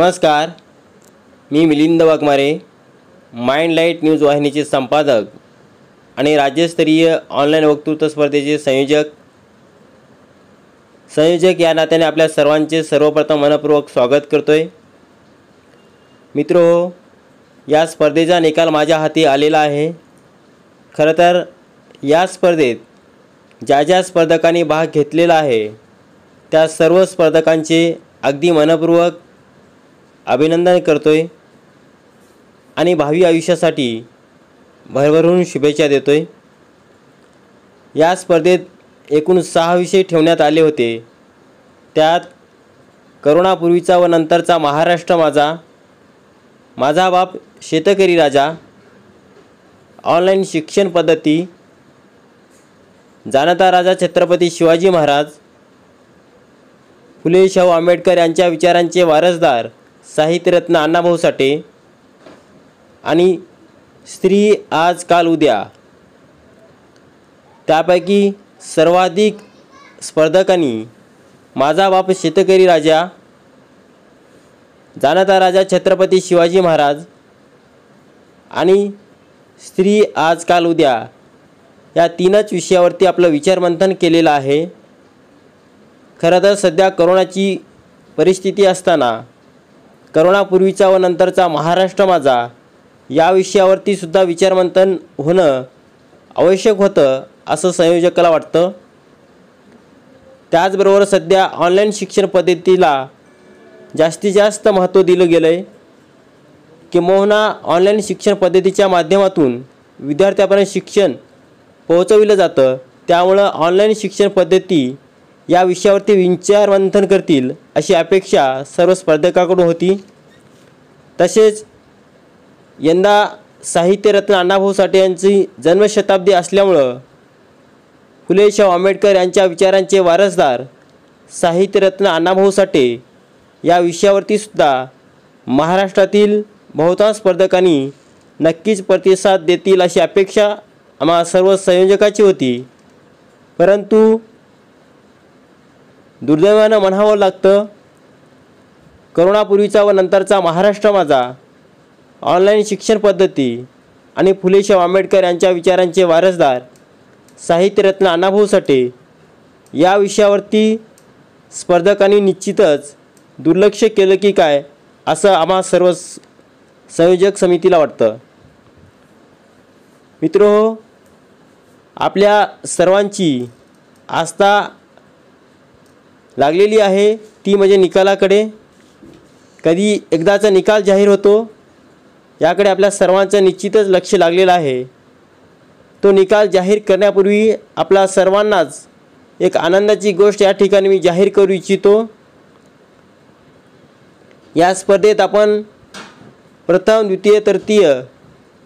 नमस्कार. मी Milind Waghmare Mind Light News वाहिनीचे संपादक आणि राज्यस्तरीय ऑनलाईन वक्तृत्व स्पर्धेचे संयोजक. संयोजक या नात्याने आपल्या सर्वांचे सर्वप्रथम मनपूर्वक स्वागत करतो आहे मित्र हो या स्पर्धेचा निकाल माझ्या हाती आलेला आहे. खरं तर या स्पर्धेत ज्या ज्या स्पर्धकांनी भाग घेतलेला आहे त्या सर्व स्पर्धकांचे अगदी मनपूर्वक अभिनंदन करतो आहे आणि भावी आयुष्यासाठी भरभरून शुभेच्छा देतो आहे या स्पर्धेत एकूण सहा विषय ठेवण्यात आले होते. त्यात करोनापूर्वीचा व नंतरचा महाराष्ट्र माझा माझा बाप शेतकरी राजा ऑनलाईन शिक्षण पद्धती जाणता राजा छत्रपती शिवाजी महाराज फुले शाहू आंबेडकर यांच्या विचारांचे वारसदार साहित्यरत्न अण्णाभाऊ साठे आणि स्त्री आज काल उद्या. त्यापैकी सर्वाधिक स्पर्धकांनी माझा बाप शेतकरी राजा जाणता राजा छत्रपती शिवाजी महाराज आणि स्त्री आज काल उद्या. या तीनच विषयावरती आपलं विचारमंथन केलेलं आहे. खरं तर सध्या करोनाची परिस्थिती असताना करोनापूर्वीचा व नंतरचा महाराष्ट्र माझा या विषयावरती सुद्धा विचारमंथन होणं आवश्यक होतं असं संयोजकाला वाटतं. त्याचबरोबर सध्या ऑनलाईन शिक्षण पद्धतीला जास्तीत जास्त महत्त्व दिलं गेलं आहे किंबहुना ऑनलाईन शिक्षण पद्धतीच्या माध्यमातून विद्यार्थ्यापर्यंत शिक्षण पोहोचविलं जातं. त्यामुळं ऑनलाईन शिक्षण पद्धती या विषयावरती विचारमंथन करतील अशी अपेक्षा सर्व स्पर्धकाकडून होती. तसेच यंदा साहित्यरत्न अण्णाभाऊ साठे यांची जन्मशताब्दी असल्यामुळं फुलेशाहू आंबेडकर यांच्या विचारांचे वारसदार साहित्यरत्न अण्णाभाऊ साठे या विषयावरती सुद्धा महाराष्ट्रातील बहुतांश स्पर्धकांनी नक्कीच प्रतिसाद देतील अशी अपेक्षा आम्हा सर्व संयोजकाची होती. परंतु दुर्दैवानं म्हणावं लागतं करोनापूर्वीचा व नंतरचा महाराष्ट्र माझा ऑनलाईन शिक्षण पद्धती आणि फुलेशाव आंबेडकर यांच्या विचारांचे वारसदार साहित्यरत्न अण्णाभाऊ साठे या विषयावरती स्पर्धकांनी निश्चितच दुर्लक्ष केलं की काय असं आम्हा सर्व संयोजक समितीला वाटतं. मित्र आपल्या सर्वांची आस्था लागलेली आहे. ती म्हणजे निकालाकडे. कधी एकदाचा निकाल जाहीर होतो याकडे आपल्या सर्वांचं निश्चितच लक्ष लागलेलं आहे. तो निकाल जाहीर करण्यापूर्वी आपला सर्वांनाच एक आनंदाची गोष्ट या ठिकाणी मी जाहीर करू इच्छितो. या स्पर्धेत आपण प्रथम द्वितीय तृतीय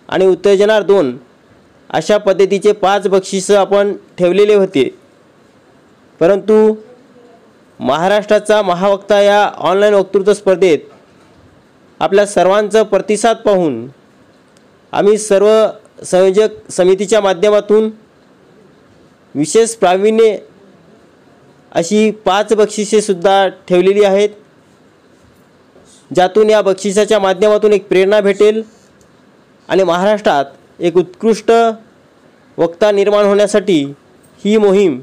आणि उत्तेजनार दोन अशा पद्धतीचे पाच बक्षिसं आपण ठेवलेले होते. परंतु महाराष्ट्राचा महावक्ता या ऑनलाईन वक्तृत्व स्पर्धेत आपल्या सर्वांचा प्रतिसाद पाहून आम्ही सर्व संयोजक समितीच्या माध्यमातून विशेष प्रावीण्य अशी पाच बक्षिसेसुद्धा ठेवलेली आहेत ज्यातून या बक्षिसाच्या माध्यमातून एक प्रेरणा भेटेल आणि महाराष्ट्रात एक उत्कृष्ट वक्ता निर्माण होण्यासाठी ही मोहीम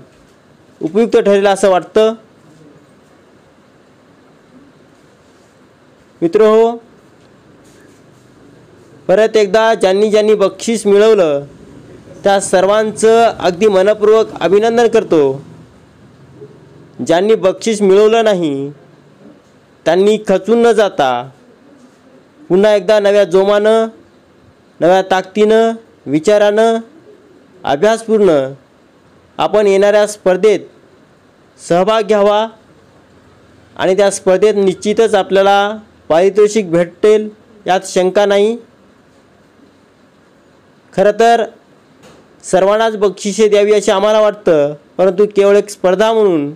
उपयुक्त ठरेल असं वाटतं. मित्र हो परत एकदा ज्यांनी ज्यांनी बक्षीस मिळवलं त्या सर्वांचं अगदी मनपूर्वक अभिनंदन करतो. ज्यांनी बक्षीस मिळवलं नाही त्यांनी खचून न जाता पुन्हा एकदा नव्या जोमानं नव्या ताकदीनं विचारानं अभ्यासपूर्ण आपण येणाऱ्या स्पर्धेत सहभाग घ्यावा आणि त्या स्पर्धेत निश्चितच आपल्याला पारितोषिक भेटेल यात शंका नाही. खरं तर सर्वांनाच बक्षिसे द्यावी असे आम्हाला वाटतं परंतु केवळ एक स्पर्धा म्हणून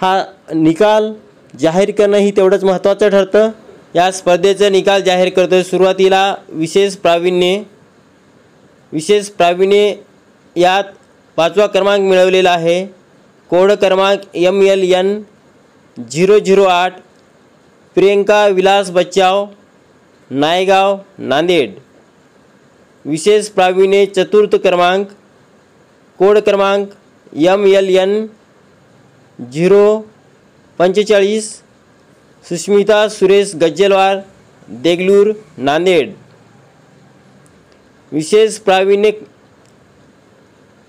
हा निकाल जाहीर करणं ही तेवढंच महत्त्वाचं ठरतं. या स्पर्धेचा निकाल जाहीर करतो सुरुवातीला विशेष प्रावीण्य. विशेष प्रावीण्य यात पाचवा क्रमांक मिळवलेला आहे. कोड क्रमांक M L N zero zero आठ प्रियंका विलास बच्चाव नायगाव नांदेड. विशेष प्रावीण्य चतुर्थ क्रमांक कोड क्रमांक यम एल एन झिरो पंचेचाळीस सुष्मिता सुरेश गज्जलवार देगलूर नांदेड. विशेष प्रावीण्य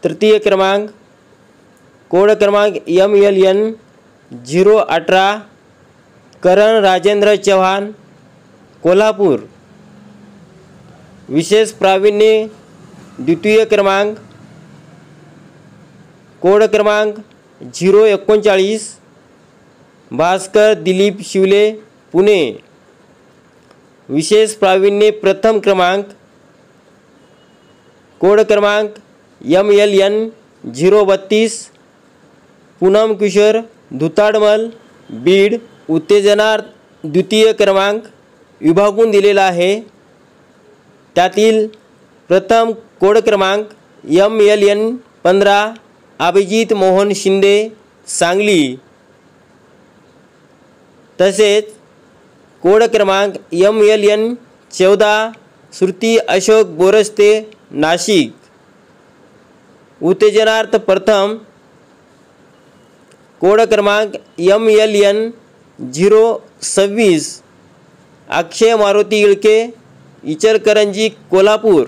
तृतीय क्रमांक कोड क्रमांक यम एल एन झिरो अठरा करण राजेंद्र चव्हाण कोल्हापूर. विशेष प्रावीण्य द्वितीय क्रमांक कोड क्रमांक झिरो एकोणचाळीस भास्कर दिलीप शिवले पुणे. विशेष प्रावीण्य प्रथम क्रमांक कोड क्रमांक यम एल एन झिरो बत्तीस पूनम किशोर धुताडमल बीड. उत्तेजनार्थ द्वितीय क्रमांक विभागून दिलेला आहे. त्यातील प्रथम कोड क्रमांक एम एल एन पंधरा अभिजित मोहन शिंदे सांगली. तसेच कोड क्रमांक एम एल एन चौदा श्रुती अशोक बोरस्ते नाशिक. उत्तेजनार्थ प्रथम कोड क्रमांक एम एल एन झिरो सव्वीस अक्षय मारुती इळके इचलकरंजी कोल्हापूर.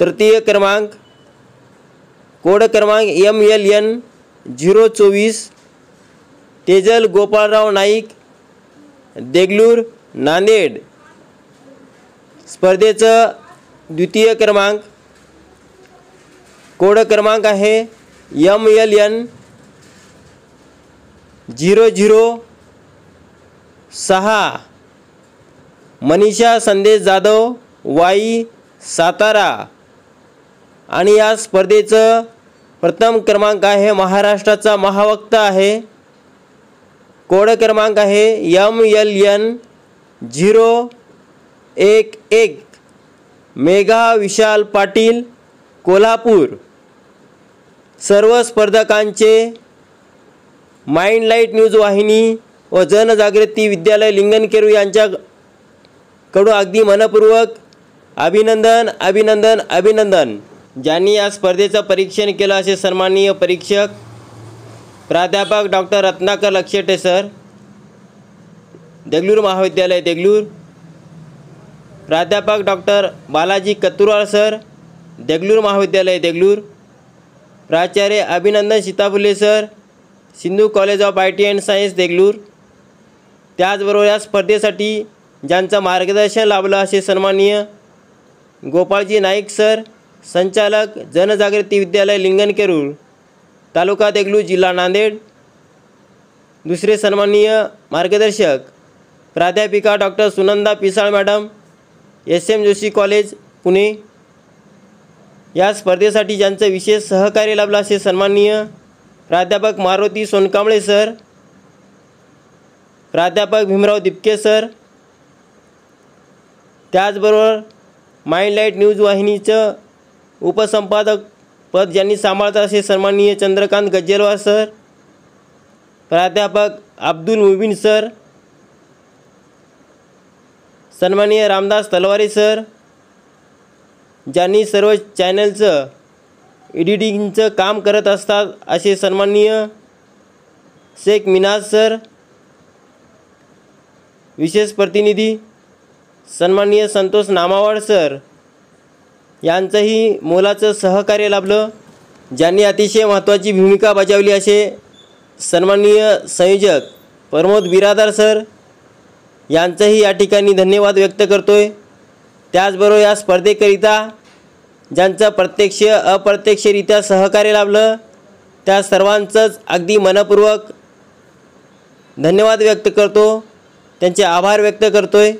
तृतीय क्रमांक कोड क्रमांक एम एल एन झिरो चोवीस तेजल गोपाळराव नाईक देगलूर नांदेड. स्पर्धेचं द्वितीय क्रमांक कोड क्रमांक आहे M L N zero zero सहा. मनीषा संदेश जाधव वाई सातारा. आणि या स्पर्धेचं प्रथम क्रमांक आहे महाराष्ट्राचा महावक्ता आहे. कोड क्रमांक आहे यम एल एन झिरो एक एक. मेघा विशाल पाटील कोल्हापूर. सर्व स्पर्धकांचे माइंड लाइट न्यूज वाहिनी व जनजागृती विद्यालय लिंगनकेरू यांच्याकडून अगदी मनपूर्वक अभिनंदन अभिनंदन अभिनंदन. ज्यांनी या स्पर्धेचं परीक्षण केलं असे सन्माननीय परीक्षक प्राध्यापक डॉक्टर रत्नाकर लक्षेटे सर देगलूर महाविद्यालय देगलूर प्राध्यापक डॉक्टर बालाजी कत्तुराळ सर देगलूर महाविद्यालय देगलूर प्राचार्य Abhinandan Sitaphule sir Sindhu College of I T and Science Degloor. त्याचबरोबर या स्पर्धेसाठी ज्यांचं मार्गदर्शन लाभलं असे सन्माननीय गोपाळजी नाईक सर संचालक जनजागृती विद्यालय लिंगणकेरूळ तालुका देगलूर जिल्हा नांदेड. दुसरे सन्माननीय मार्गदर्शक प्राध्यापिका doctor Sunanda Pisal madam S M Joshi college Pune. या स्पर्धेसाठी ज्यांचं विशेष सहकार्य लाभलं असे सन्माननीय प्राध्यापक मारुती सोनकांबळे सर. प्राध्यापक भीमराव दिपके सर. त्याचबरोबर माइंड लाइट न्यूज वाहिनीचं उपसंपादक पद ज्यांनी सांभाळतं असे सन्माननीय चंद्रकांत गज्जेलवार सर. प्राध्यापक अब्दुल मुबिन सर. सन्माननीय रामदास तलवारी सर. ज्यांनी सर्व चॅनलचं एडिटिंगचं काम करत असतात असे सन्माननीय शेख मिनाज सर विशेष प्रतिनिधी सन्माननीय संतोष नामावाड सर यांचंही मोलाचं सहकार्य लाभलं ज्यांनी अतिशय महत्त्वाची भूमिका बजावली असे सन्माननीय संयोजक प्रमोद बिरादार सर यांचंही या ठिकाणी धन्यवाद व्यक्त करतो आहे त्याचबरोबर या स्पर्धेकरिता ज्यांचं प्रत्यक्ष अप्रत्यक्षरित्या सहकार्य लाभलं त्या सर्वांचंच अगदी मनपूर्वक धन्यवाद व्यक्त करतो. त्यांचे आभार व्यक्त करतो आहे